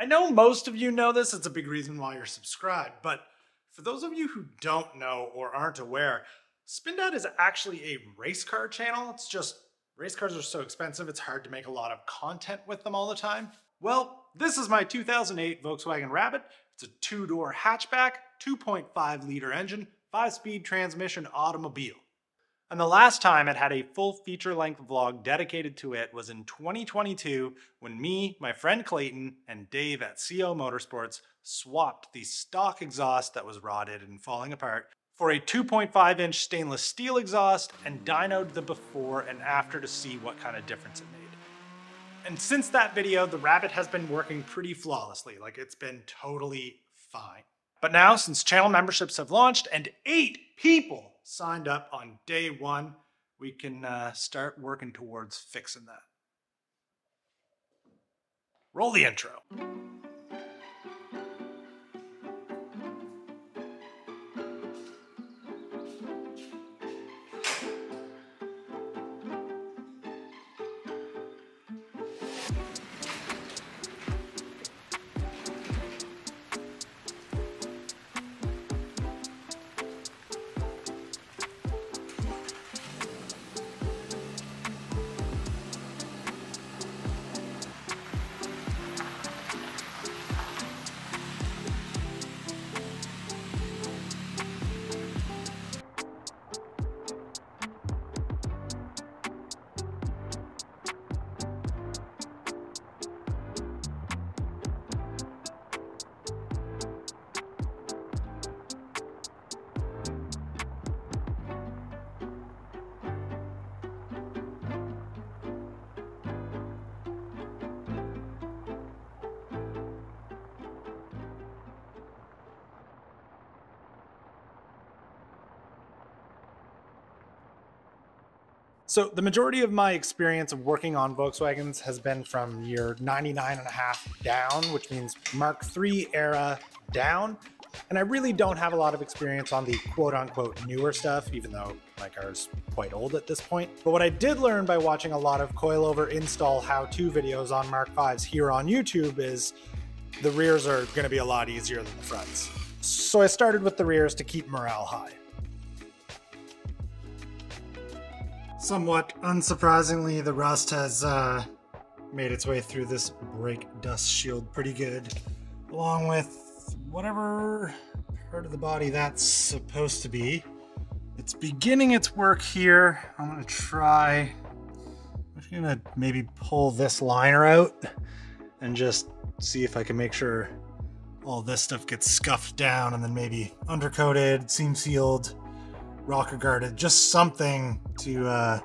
I know most of you know this, it's a big reason why you're subscribed, but for those of you who don't know or aren't aware, Spindatt is actually a race car channel. It's just race cars are so expensive, it's hard to make a lot of content with them all the time. Well, this is my 2008 Volkswagen Rabbit. It's a two-door hatchback, 2.5 liter engine, five-speed transmission automobile. And the last time it had a full feature length vlog dedicated to it was in 2022 when me, my friend Clayton, and Dave at CO Motorsports swapped the stock exhaust that was rotted and falling apart for a 2.5 inch stainless steel exhaust and dynoed the before and after to see what kind of difference it made. And since that video, the Rabbit has been working pretty flawlessly, like it's been totally fine. But now, since channel memberships have launched and eight people signed up on day one, we can uh, start working towards fixing that. Roll the intro. So the majority of my experience of working on Volkswagens has been from year 99 and a half down, which means Mark III era down. And I really don't have a lot of experience on the quote unquote newer stuff, even though my car's quite old at this point. But what I did learn by watching a lot of coilover install how-to videos on Mark Vs here on YouTube is the rears are gonna be a lot easier than the fronts. So I started with the rears to keep morale high. Somewhat unsurprisingly, the rust has uh, made its way through this brake dust shield pretty good, along with whatever part of the body that's supposed to be. It's beginning its work here. I'm gonna try, I'm gonna maybe pull this liner out and just see if I can make sure all this stuff gets scuffed down and then maybe undercoated, seam sealed, rocker guarded, just something to uh,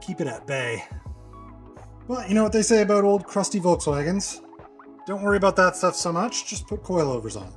keep it at bay. But you know what they say about old crusty Volkswagens? Don't worry about that stuff so much, just put coilovers on.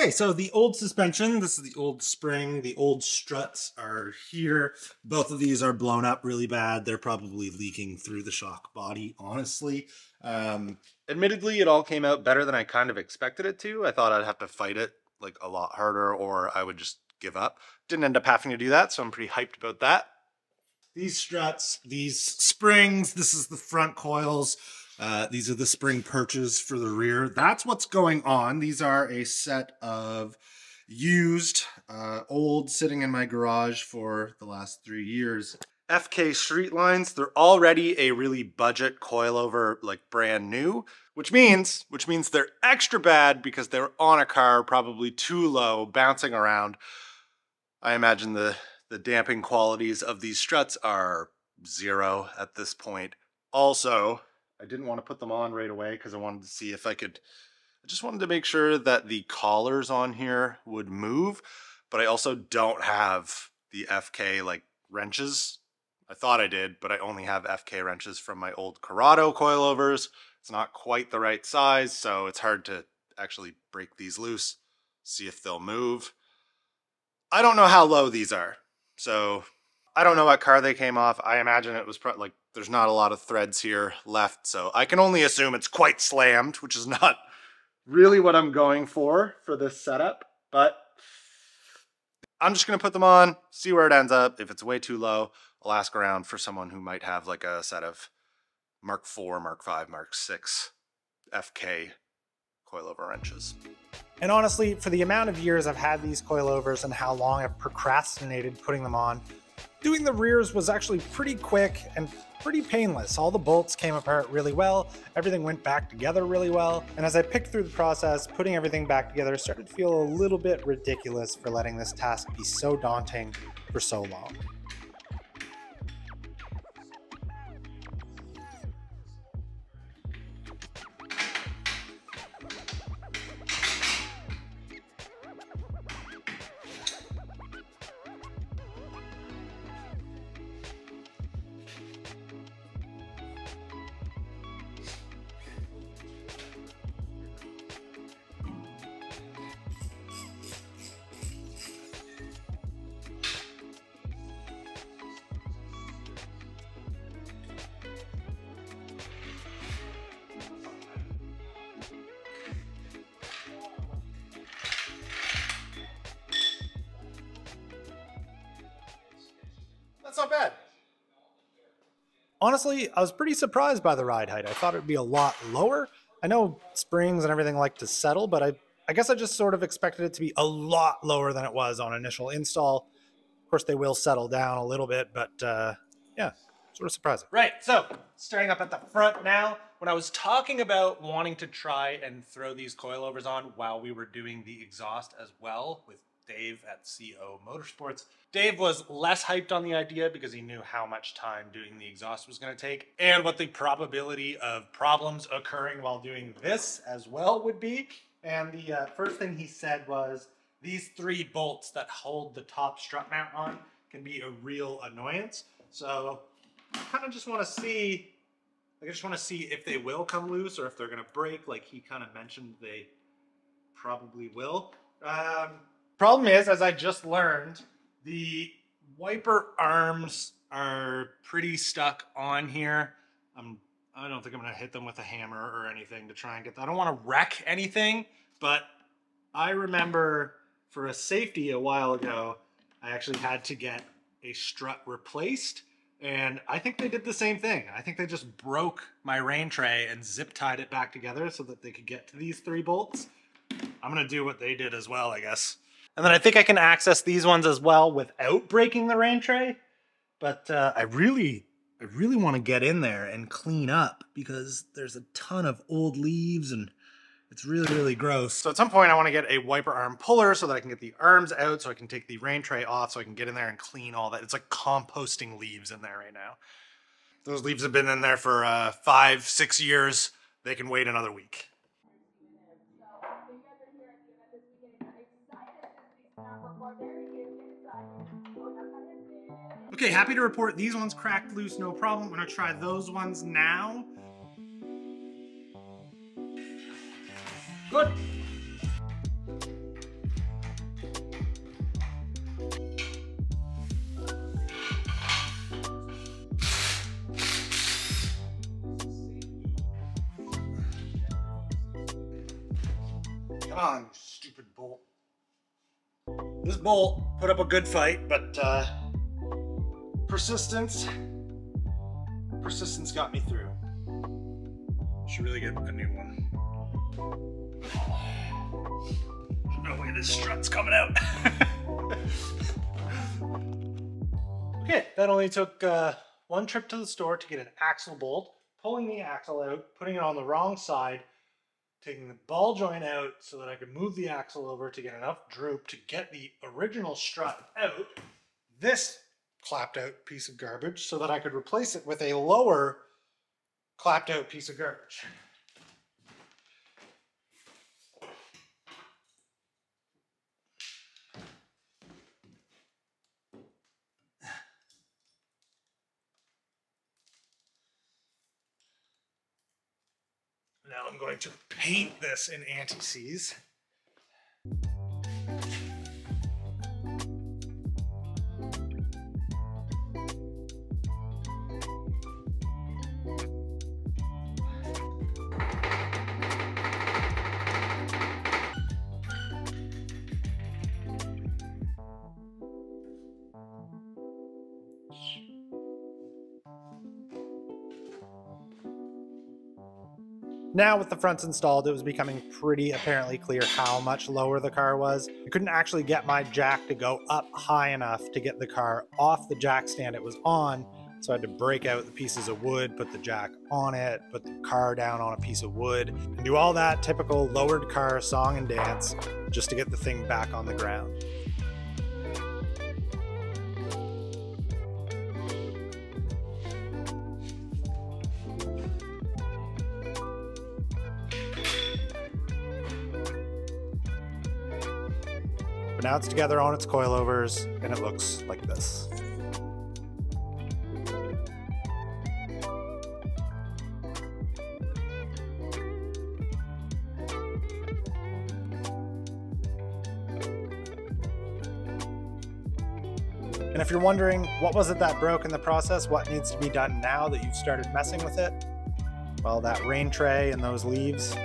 Okay, so the old suspension, this is the old spring, the old struts are here. Both of these are blown up really bad. They're probably leaking through the shock body, honestly. Um, Admittedly, it all came out better than I kind of expected it to. I thought I'd have to fight it like a lot harder or I would just give up. Didn't end up having to do that, so I'm pretty hyped about that. these struts, these springs, this is the front coils. Uh, these are the spring perches for the rear. That's what's going on. These are a set of used, uh, old, sitting in my garage for the last three years. FK Street Lines, they're already a really budget coilover, like brand new, which means which means they're extra bad because they're on a car, probably too low, bouncing around. I imagine the the damping qualities of these struts are zero at this point. Also, I didn't want to put them on right away because I wanted to see if I could. I just wanted to make sure that the collars on here would move, but I also don't have the FK like wrenches. I thought I did, but I only have FK wrenches from my old Corrado coilovers. It's not quite the right size, so it's hard to actually break these loose, see if they'll move. I don't know how low these are. So I don't know what car they came off. I imagine it was pro- like there's not a lot of threads here left. So I can only assume it's quite slammed, which is not really what I'm going for for this setup. But I'm just going to put them on, see where it ends up. If it's way too low, I'll ask around for someone who might have like a set of Mark IV, Mark V, Mark VI FK coilover wrenches. And honestly, for the amount of years I've had these coilovers and how long I've procrastinated putting them on, doing the rears was actually pretty quick and pretty painless. All the bolts came apart really well, everything went back together really well, and as I picked through the process, putting everything back together started to feel a little bit ridiculous for letting this task be so daunting for so long. Not bad. Honestly, I was pretty surprised by the ride height. I thought it'd be a lot lower. I know springs and everything like to settle, but I, I guess I just sort of expected it to be a lot lower than it was on initial install. Of course, they will settle down a little bit, but uh, yeah, sort of surprising. Right, so starting up at the front now, when I was talking about wanting to try and throw these coilovers on while we were doing the exhaust as well with Dave at CO Motorsports, Dave was less hyped on the idea because he knew how much time doing the exhaust was going to take and what the probability of problems occurring while doing this as well would be. And the uh, first thing he said was these three bolts that hold the top strut mount on can be a real annoyance. So I kind of just want to see, I just want to see if they will come loose or if they're going to break, like he kind of mentioned they probably will. Um, problem is, as I just learned, the wiper arms are pretty stuck on here. I'm, I don't think I'm to hit them with a hammer or anything to try and get. I don't want to wreck anything, but I remember for a safety a while ago, I actually had to get a strut replaced. And I think they did the same thing. I think they just broke my rain tray and zip tied it back together so that they could get to these three bolts. I'm gonna do what they did as well, I guess. And then I think I can access these ones as well without breaking the rain tray. But uh, I really, I really want to get in there and clean up because there's a ton of old leaves and it's really, really gross. So at some point I want to get a wiper arm puller so that I can get the arms out so I can take the rain tray off so I can get in there and clean all that. It's like composting leaves in there right now. Those leaves have been in there for uh, five, six years. They can wait another week. Okay, happy to report these ones cracked loose, no problem. I'm gonna try those ones now. Good. Come on, stupid bolt. This bolt put up a good fight, but uh, persistence, persistence got me through. Should really get a new one. No way this strut's coming out. Okay, that only took uh, one trip to the store to get an axle bolt, pulling the axle out, putting it on the wrong side, taking the ball joint out so that I could move the axle over to get enough droop to get the original strut out. This clapped out piece of garbage so that I could replace it with a lower clapped out piece of garbage. Now I'm going to paint this in anti-seize. Now, with the fronts installed, it was becoming pretty apparently clear how much lower the car was. I couldn't actually get my jack to go up high enough to get the car off the jack stand it was on, so I had to break out the pieces of wood, put the jack on it, put the car down on a piece of wood, and do all that typical lowered car song and dance just to get the thing back on the ground. Now it's together on its coilovers and it looks like this. And if you're wondering what was it that broke in the process, what needs to be done now that you've started messing with it, well, that rain tray and those leaves,